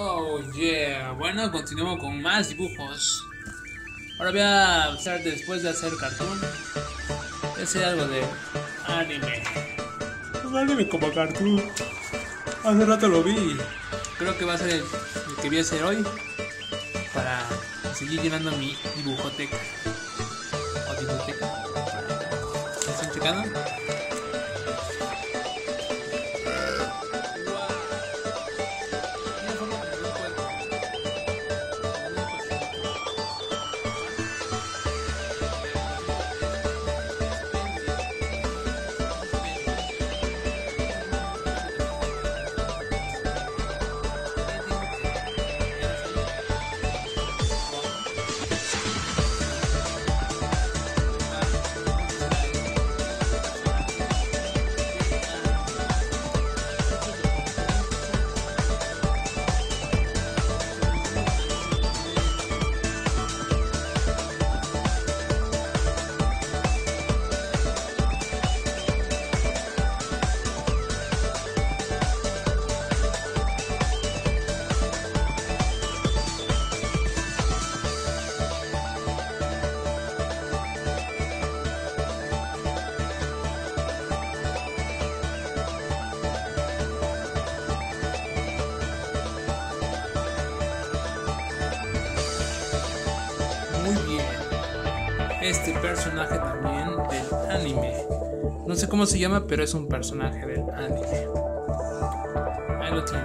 Oh yeah, bueno, continuamos con más dibujos. Ahora voy a hacer, después de hacer cartoon, voy a hacer algo de anime. Un anime como cartoon. Hace rato lo vi. Creo que va a ser el, el que voy a hacer hoy para seguir llenando mi dibujoteca. O dibujoteca. ¿Me están checando? Este personaje también del anime. No sé cómo se llama, pero es un personaje del anime. Ahí lo tiene.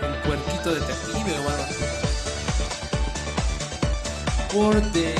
El puerquito detective o algo así. Por de